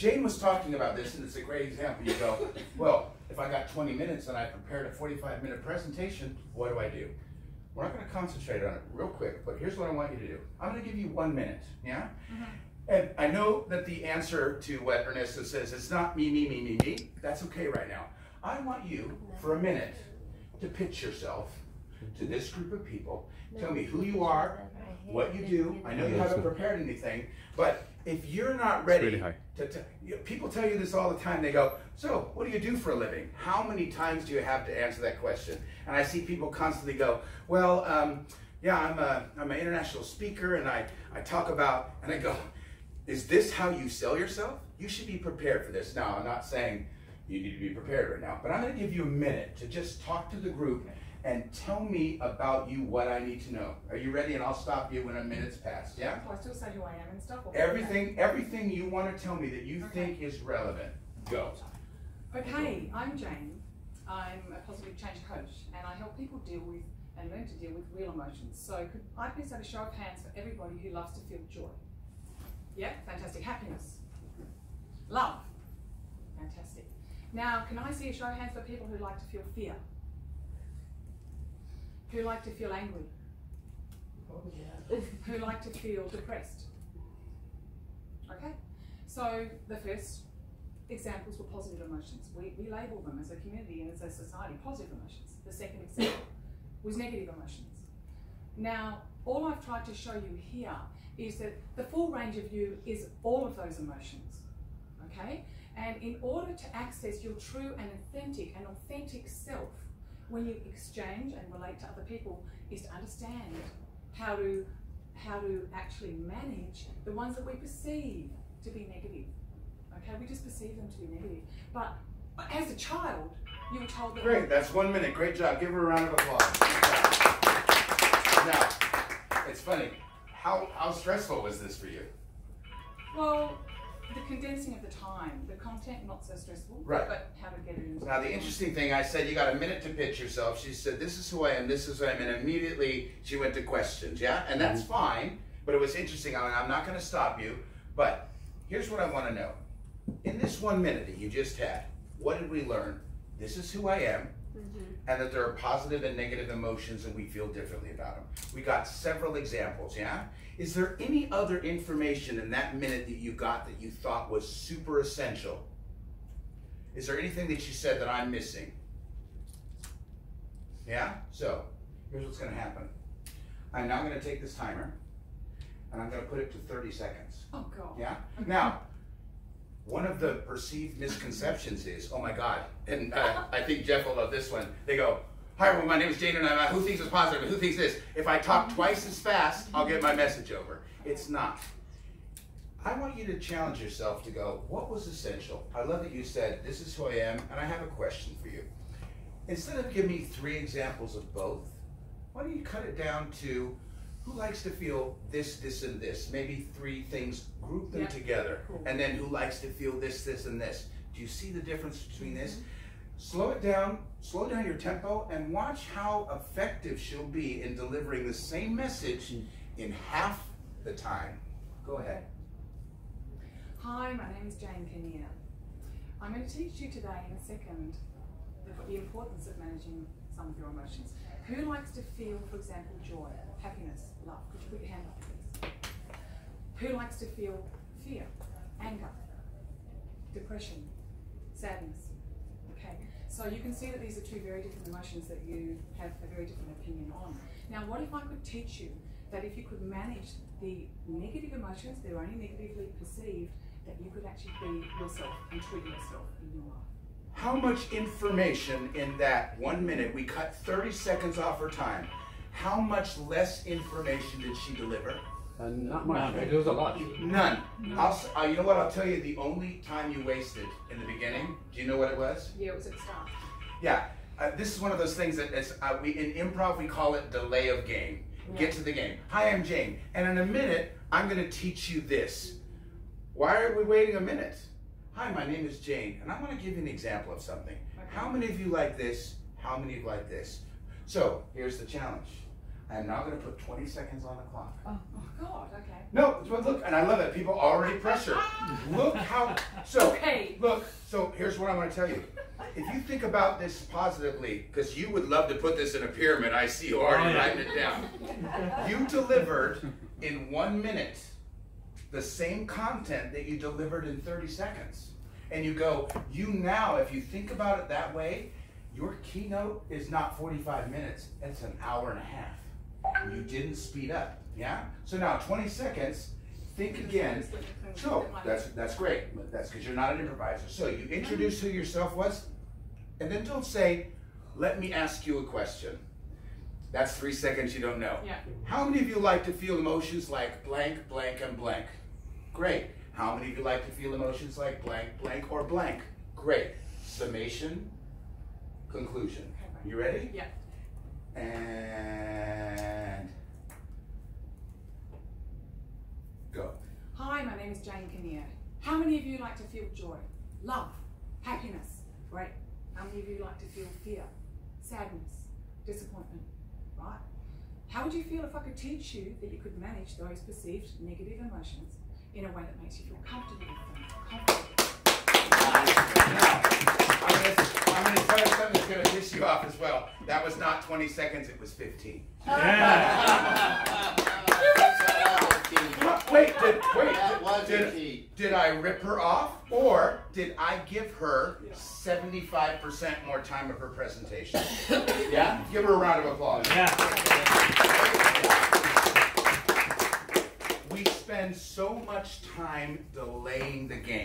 Jane was talking about this, and it's a great example. You go, well, if I got 20 minutes and I prepared a 45 minute presentation, what do I do? We're not going to concentrate on it real quick, but here's what I want you to do. I'm going to give you one minute, yeah? Mm-hmm. And I know that the answer to what Ernesto says, it's not me, me, me, me, me. That's okay right now. I want you, for a minute, to pitch yourself to this group of people. Tell me who you are, what you do. I know you haven't prepared anything, but if you're not ready really to, to you know, people tell you this all the time. They go, "So, what do you do for a living?" How many times do you have to answer that question? And I see people constantly go, "Well, um, yeah, I'm a I'm an international speaker, and I I talk about." And I go, "Is this how you sell yourself? You should be prepared for this." Now, I'm not saying you need to be prepared right now, but I'm going to give you a minute to just talk to the group and tell me about you what I need to know. Are you ready? And I'll stop you when a minute's passed. Yeah? I still say who I am and stuff? Everything, everything you want to tell me that you okay. think is relevant. Go. Okay, I'm Jane. I'm a positive change coach and I help people deal with and learn to deal with real emotions. So could I please have a show of hands for everybody who loves to feel joy? Yeah, fantastic. Happiness. Love. Fantastic. Now, can I see a show of hands for people who like to feel fear? Who like to feel angry? Oh, yeah. Who like to feel depressed? Okay, so the first examples were positive emotions. We, we label them as a community and as a society positive emotions. The second example was negative emotions. Now, all I've tried to show you here is that the full range of you is all of those emotions. Okay? And in order to access your true and authentic and authentic self, when you exchange and relate to other people is to understand how to how to actually manage the ones that we perceive to be negative. Okay, we just perceive them to be negative. But as a child, you were told that. Great, that's one minute. Great job. Give her a round of applause. now, it's funny. How how stressful was this for you? Well, the condensing of the time, the content not so stressful, right? But how to get it into. Now the interesting thing, I said you got a minute to pitch yourself. She said, "This is who I am. This is who I am," and immediately she went to questions. Yeah, and that's mm-hmm. fine. But it was interesting. I mean, I'm not going to stop you, but here's what I want to know. In this one minute that you just had, what did we learn? This is who I am. Mm-hmm. And that there are positive and negative emotions, and we feel differently about them. We got several examples, yeah? Is there any other information in that minute that you got that you thought was super essential? Is there anything that you said that I'm missing? Yeah? So, here's what's going to happen. I'm now going to take this timer and I'm going to put it to 30 seconds. Oh, God. Yeah? Now, one of the perceived misconceptions is, oh my God, and uh, I think Jeff will love this one. They go, Hi everyone, my name is Jane and I'm, uh, who thinks it's positive and who thinks this? If I talk twice as fast, I'll get my message over. It's not. I want you to challenge yourself to go, what was essential? I love that you said, this is who I am, and I have a question for you. Instead of giving me three examples of both, why don't you cut it down to who likes to feel this, this, and this? Maybe three things, group them together. Cool. And then who likes to feel this, this, and this? Do you see the difference between this? Mm-hmm slow it down, slow down your tempo, and watch how effective she'll be in delivering the same message in half the time. Go ahead. Hi, my name is Jane Kinnear. I'm going to teach you today in a second the importance of managing some of your emotions. Who likes to feel, for example, joy, happiness, love? Could you put your hand up, please? Who likes to feel fear, anger, depression, sadness? Okay, so you can see that these are two very different emotions that you have a very different opinion on. Now, what if I could teach you that if you could manage the negative emotions, they're only negatively perceived, that you could actually be yourself and treat yourself in your life? How much information in that one minute? We cut 30 seconds off her time. How much less information did she deliver? Uh, not much. It was a lot. None. I'll, uh, you know what? I'll tell you the only time you wasted in the beginning. Do you know what it was? Yeah, it was at start. Yeah. Uh, this is one of those things that is, uh, we in improv we call it delay of game. Yeah. Get to the game. Hi, I'm Jane, and in a minute I'm going to teach you this. Why are we waiting a minute? Hi, my name is Jane, and I want to give you an example of something. Okay. How many of you like this? How many of you like this? So here's the challenge. I'm now gonna put 20 seconds on the clock. Oh, oh God, okay. No, but look, and I love it. People already pressure. Look how. So Okay. look. So here's what I want to tell you. If you think about this positively, because you would love to put this in a pyramid, I see you already Oh, yeah. writing it down. You delivered in one minute the same content that you delivered in 30 seconds. And you go, you now, if you think about it that way, your keynote is not 45 minutes, it's an hour and a half. You didn't speed up, yeah? So now 20 seconds, think again. So that's that's great. but That's because you're not an improviser. So you introduce who yourself was, and then don't say, "Let me ask you a question." That's three seconds you don't know. Yeah. How many of you like to feel emotions like blank, blank, and blank? Great. How many of you like to feel emotions like blank, blank, or blank? Great. Summation, conclusion. You ready? Yeah. And go. Hi, my name is Jane Kinnear. How many of you like to feel joy, love, happiness? Great. How many of you like to feel fear, sadness, disappointment? Right. How would you feel if I could teach you that you could manage those perceived negative emotions in a way that makes you feel comfortable with them? Comfortable. Now, I'm gonna, tell you something that's gonna piss you off as well. That was not 20 seconds, it was 15. Wait, did, wait, That was did, a key. did I rip her off or did I give her 75% more time of her presentation? Yeah? Give her a round of applause. Yeah. We spend so much time delaying the game.